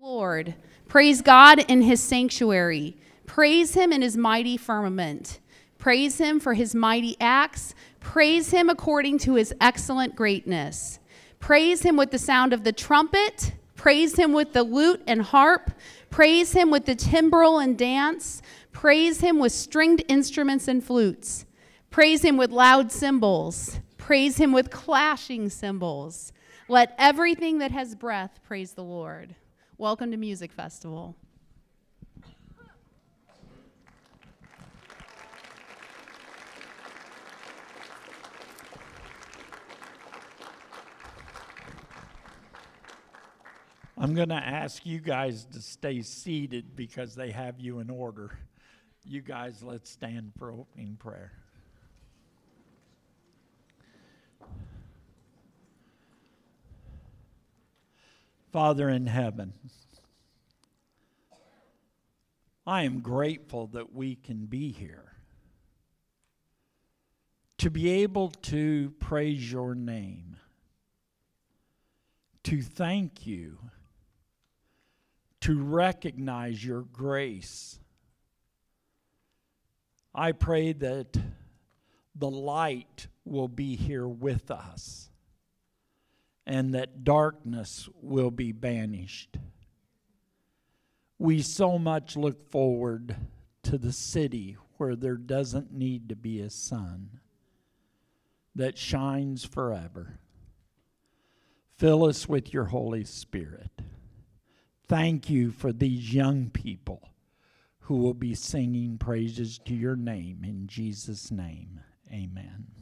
Lord. Praise God in his sanctuary. Praise him in his mighty firmament. Praise him for his mighty acts. Praise him according to his excellent greatness. Praise him with the sound of the trumpet. Praise him with the lute and harp. Praise him with the timbrel and dance. Praise him with stringed instruments and flutes. Praise him with loud cymbals. Praise him with clashing cymbals. Let everything that has breath praise the Lord. Welcome to Music Festival. I'm going to ask you guys to stay seated because they have you in order. You guys, let's stand for opening prayer. Father in heaven, I am grateful that we can be here. To be able to praise your name, to thank you to recognize your grace. I pray that the light will be here with us and that darkness will be banished. We so much look forward to the city where there doesn't need to be a sun that shines forever. Fill us with your Holy Spirit. Thank you for these young people who will be singing praises to your name. In Jesus' name, amen.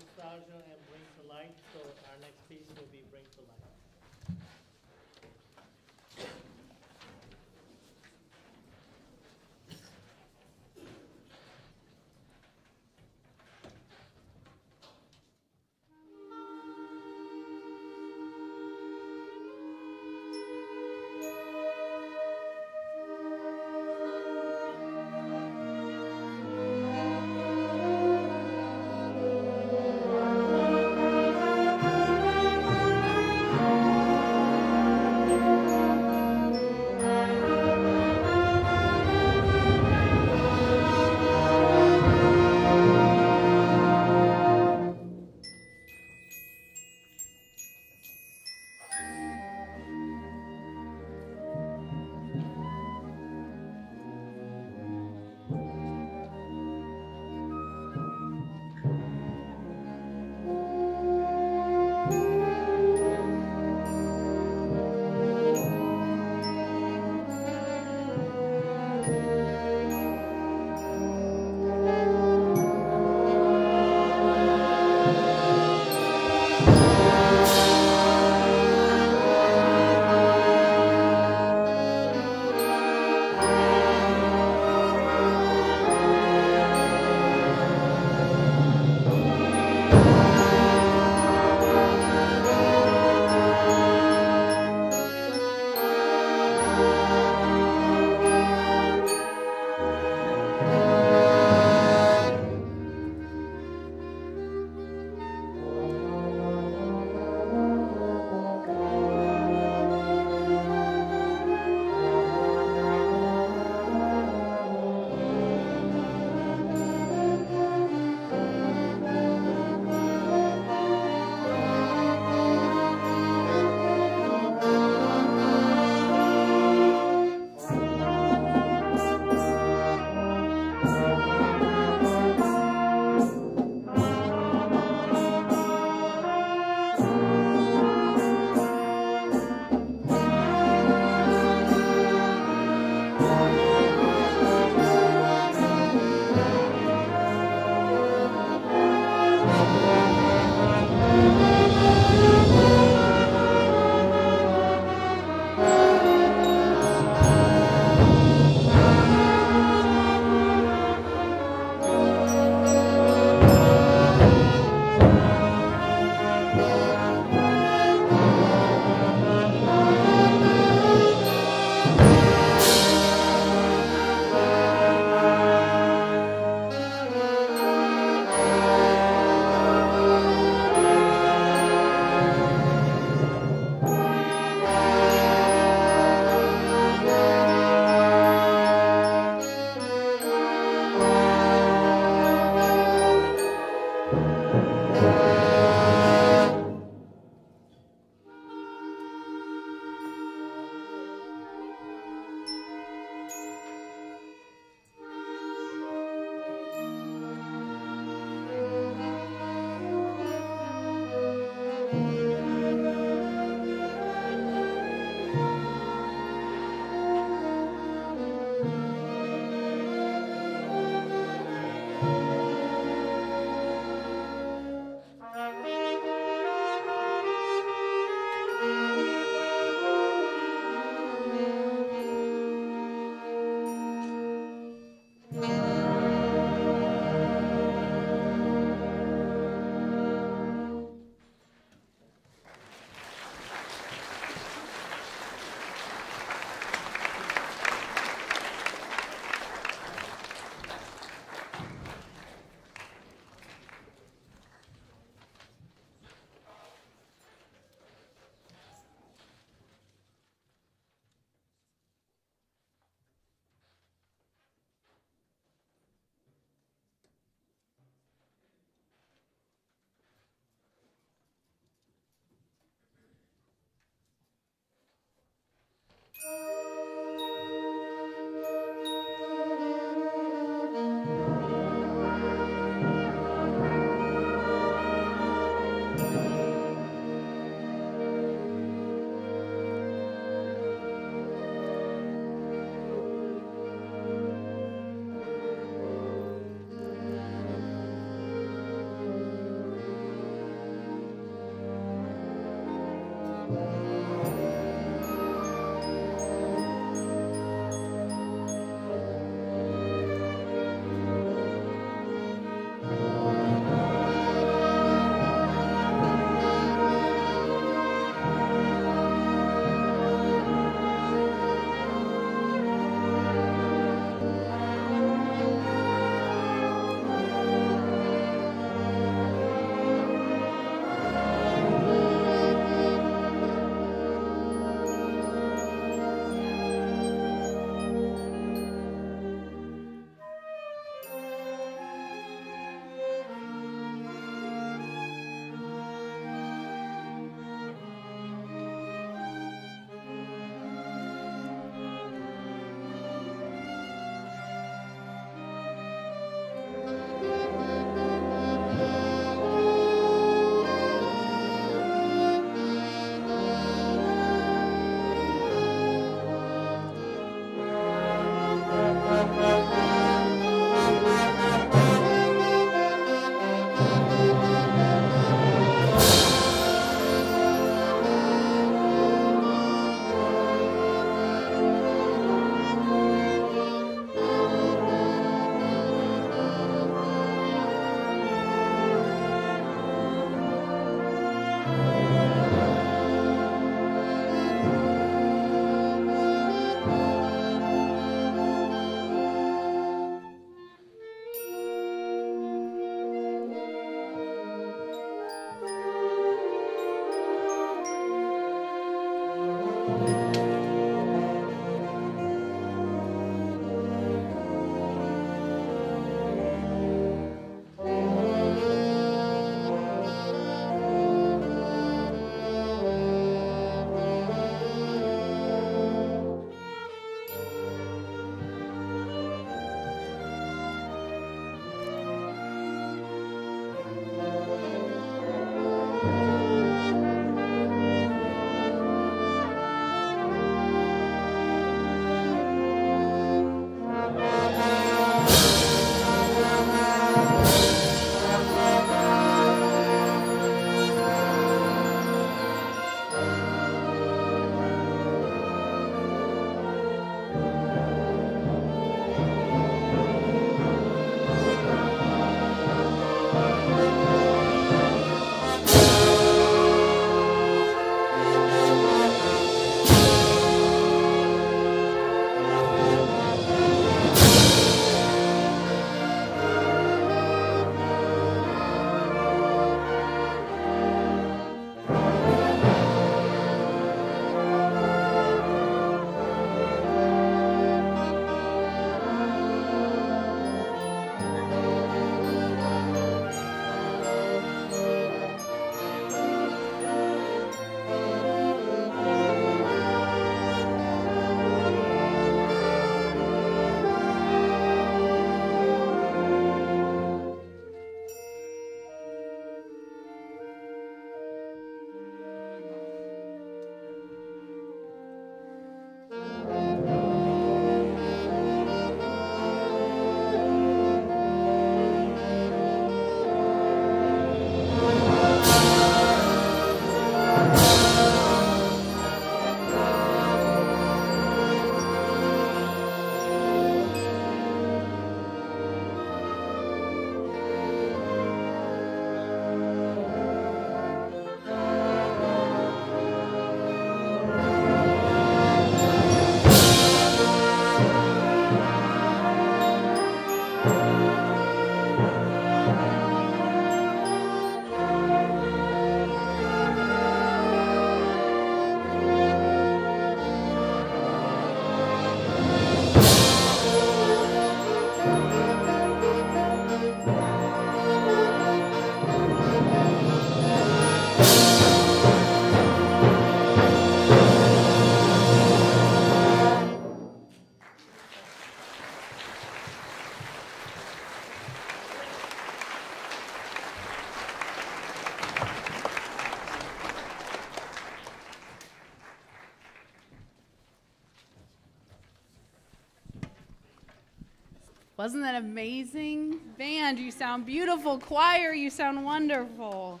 Wasn't that amazing? Band, you sound beautiful. Choir, you sound wonderful.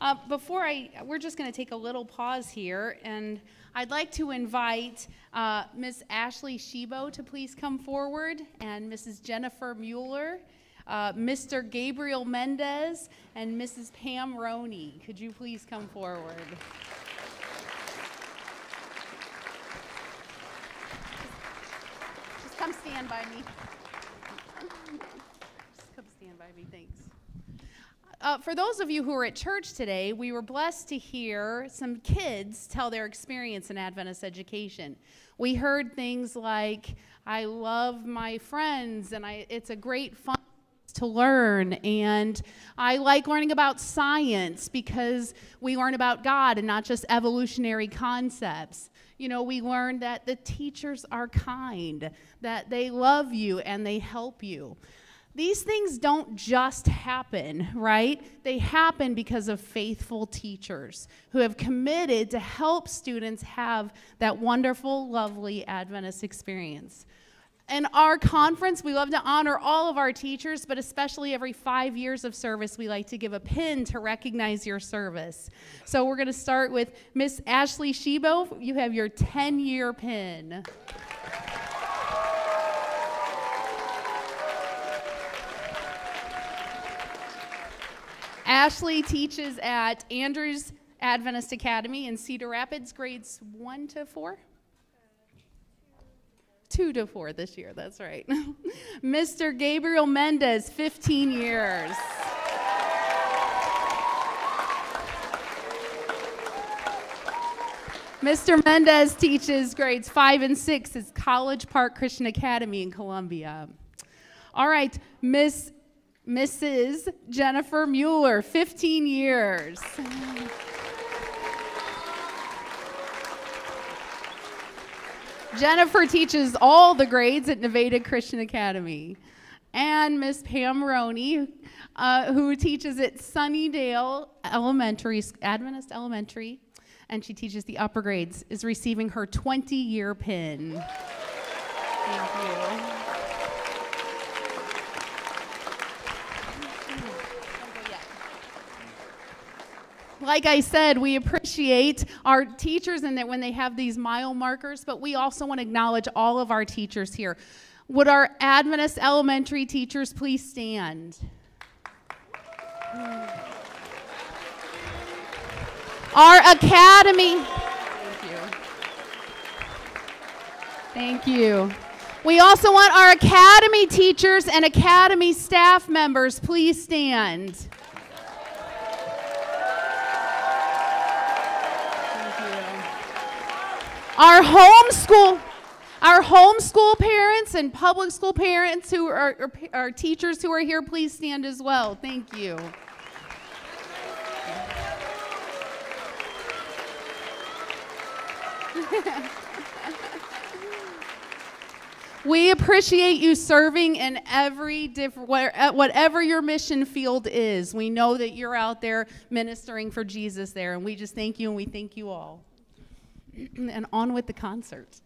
Uh, before I, we're just going to take a little pause here, and I'd like to invite uh, Miss Ashley Shibo to please come forward, and Mrs. Jennifer Mueller, uh, Mr. Gabriel Mendez, and Mrs. Pam Roney. Could you please come forward? Just come stand by me. Me, thanks. Uh, for those of you who are at church today, we were blessed to hear some kids tell their experience in Adventist education. We heard things like, I love my friends, and I, it's a great fun to learn. And I like learning about science because we learn about God and not just evolutionary concepts. You know, we learn that the teachers are kind, that they love you and they help you. These things don't just happen, right? They happen because of faithful teachers who have committed to help students have that wonderful, lovely Adventist experience. In our conference, we love to honor all of our teachers, but especially every five years of service, we like to give a pin to recognize your service. So we're going to start with Miss Ashley Shibo. You have your 10 year pin. Ashley teaches at Andrews Adventist Academy in Cedar Rapids, grades one to four. Two to four this year, that's right. Mr. Gabriel Mendez, 15 years. Mr. Mendez teaches grades five and six at College Park Christian Academy in Columbia. All right, Miss Mrs. Jennifer Mueller, 15 years. Jennifer teaches all the grades at Nevada Christian Academy. And Miss Pam Roney, uh, who teaches at Sunnydale Elementary, Adventist Elementary, and she teaches the upper grades, is receiving her 20 year pin. Thank you. Like I said, we appreciate our teachers and that when they have these mile markers, but we also want to acknowledge all of our teachers here. Would our Adventist elementary teachers please stand? Our academy. Thank you. Thank you. We also want our academy teachers and academy staff members, please stand. Our homeschool, our homeschool parents and public school parents who are, are, are teachers who are here, please stand as well. Thank you. we appreciate you serving in every different whatever your mission field is. We know that you're out there ministering for Jesus there, and we just thank you and we thank you all. and on with the concert.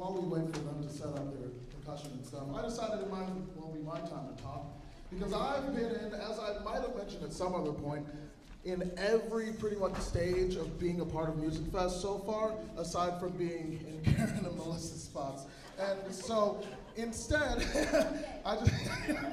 While we wait for them to set up their percussion and stuff, I decided it might well be my time to talk because I've been in, as I might have mentioned at some other point, in every pretty much stage of being a part of Music Fest so far, aside from being in Karen and Melissa's spots. And so instead, I just,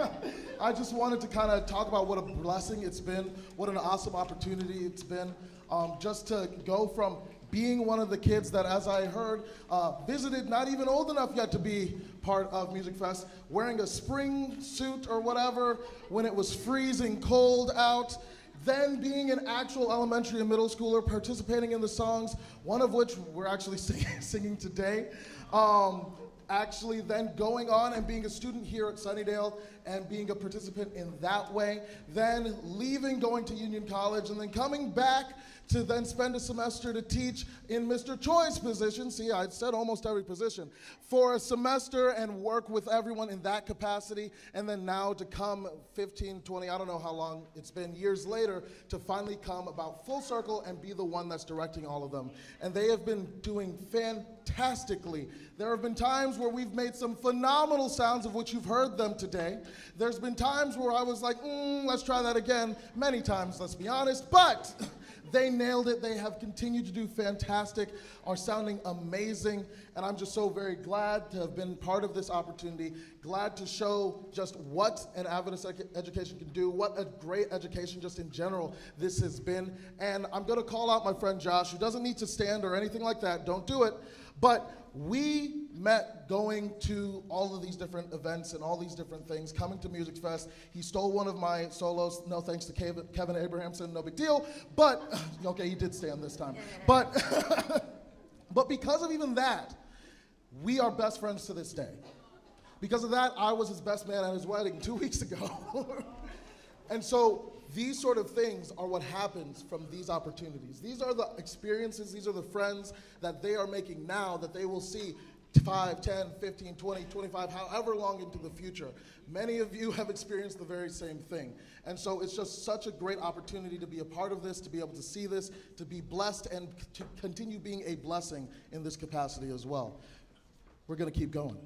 I just wanted to kind of talk about what a blessing it's been, what an awesome opportunity it's been, um, just to go from being one of the kids that, as I heard, uh, visited, not even old enough yet to be part of Music Fest, wearing a spring suit or whatever when it was freezing cold out. Then being an actual elementary and middle schooler, participating in the songs, one of which we're actually sing- singing today. Um, actually then going on and being a student here at Sunnydale and being a participant in that way, then leaving, going to Union College, and then coming back to then spend a semester to teach in Mr. Choi's position. See, I said almost every position for a semester and work with everyone in that capacity. And then now to come 15, 20, I don't know how long it's been, years later, to finally come about full circle and be the one that's directing all of them. And they have been doing fantastically. There have been times where we've made some phenomenal sounds of which you've heard them today. There's been times where I was like, mm, let's try that again. Many times, let's be honest. But They nailed it. They have continued to do fantastic, are sounding amazing. And I'm just so very glad to have been part of this opportunity, glad to show just what an Adventist education can do, what a great education just in general this has been. And I'm going to call out my friend Josh, who doesn't need to stand or anything like that. Don't do it. But we met going to all of these different events and all these different things, coming to Music Fest. He stole one of my solos, no thanks to Kevin Abrahamson, no big deal. But, okay, he did stand this time. But, but because of even that, we are best friends to this day. Because of that, I was his best man at his wedding two weeks ago. and so these sort of things are what happens from these opportunities. These are the experiences, these are the friends that they are making now that they will see 5, 10, 15, 20, 25, however long into the future. Many of you have experienced the very same thing. And so it's just such a great opportunity to be a part of this, to be able to see this, to be blessed, and to continue being a blessing in this capacity as well. We're going to keep going.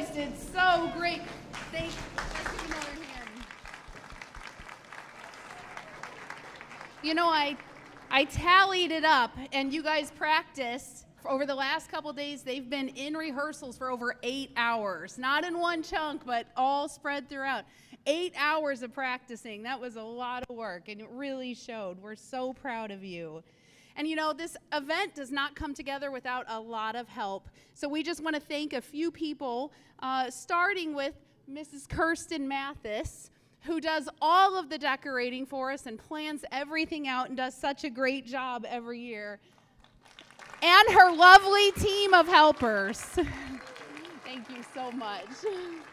Guys did so great. Thank. You know, I I tallied it up and you guys practiced over the last couple days. They've been in rehearsals for over 8 hours. Not in one chunk, but all spread throughout. 8 hours of practicing. That was a lot of work and it really showed. We're so proud of you. And you know, this event does not come together without a lot of help. So we just want to thank a few people, uh, starting with Mrs. Kirsten Mathis, who does all of the decorating for us and plans everything out and does such a great job every year. And her lovely team of helpers. thank you so much.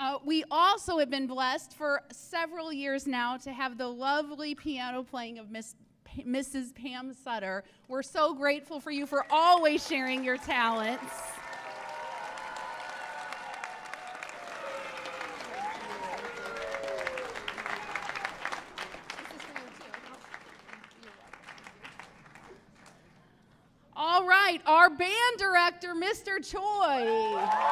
Uh, we also have been blessed for several years now to have the lovely piano playing of Miss, P- Mrs. Pam Sutter. We're so grateful for you for always sharing your talents. All right, our band director, Mr. Choi.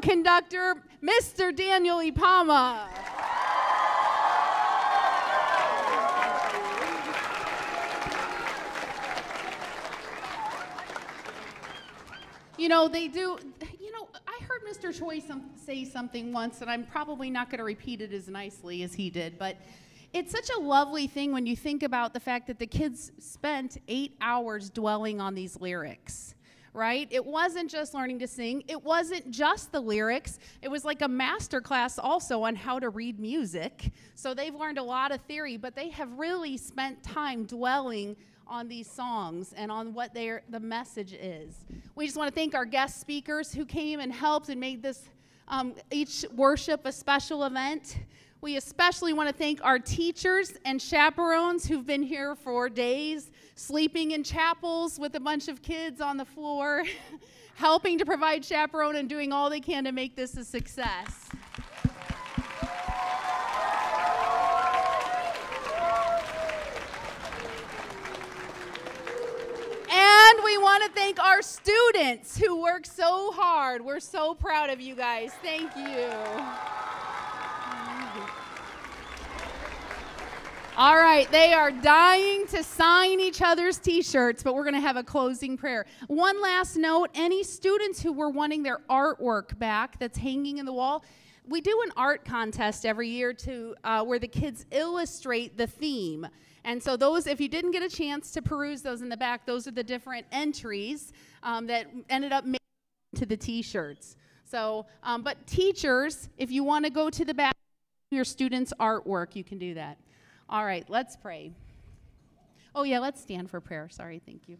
Conductor, Mr. Daniel Ipama. You know, they do, you know, I heard Mr. Choi some, say something once, and I'm probably not going to repeat it as nicely as he did, but it's such a lovely thing when you think about the fact that the kids spent eight hours dwelling on these lyrics right? It wasn't just learning to sing, it wasn't just the lyrics. It was like a master class also on how to read music. So they've learned a lot of theory, but they have really spent time dwelling on these songs and on what their the message is. We just want to thank our guest speakers who came and helped and made this um, each worship a special event. We especially want to thank our teachers and chaperones who've been here for days, sleeping in chapels with a bunch of kids on the floor, helping to provide chaperone and doing all they can to make this a success. And we want to thank our students who work so hard. We're so proud of you guys. Thank you. All right, they are dying to sign each other's t shirts, but we're going to have a closing prayer. One last note any students who were wanting their artwork back that's hanging in the wall, we do an art contest every year to uh, where the kids illustrate the theme. And so those, if you didn't get a chance to peruse those in the back, those are the different entries um, that ended up making to the T-shirts. So, um, but teachers, if you want to go to the back, your students' artwork, you can do that. All right, let's pray. Oh yeah, let's stand for prayer. Sorry, thank you.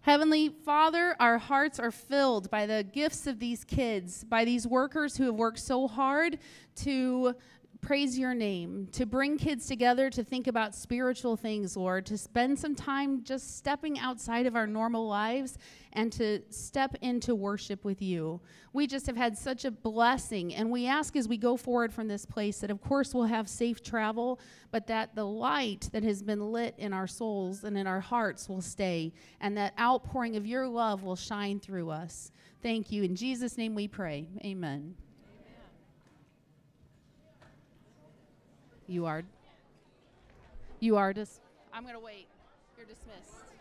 Heavenly Father, our hearts are filled by the gifts of these kids, by these workers who have worked so hard to praise your name, to bring kids together to think about spiritual things, Lord, to spend some time just stepping outside of our normal lives and to step into worship with you. We just have had such a blessing, and we ask as we go forward from this place that, of course, we'll have safe travel, but that the light that has been lit in our souls and in our hearts will stay, and that outpouring of your love will shine through us. Thank you. In Jesus' name we pray. Amen. You are. You are dis. I'm to wait. You're dismissed.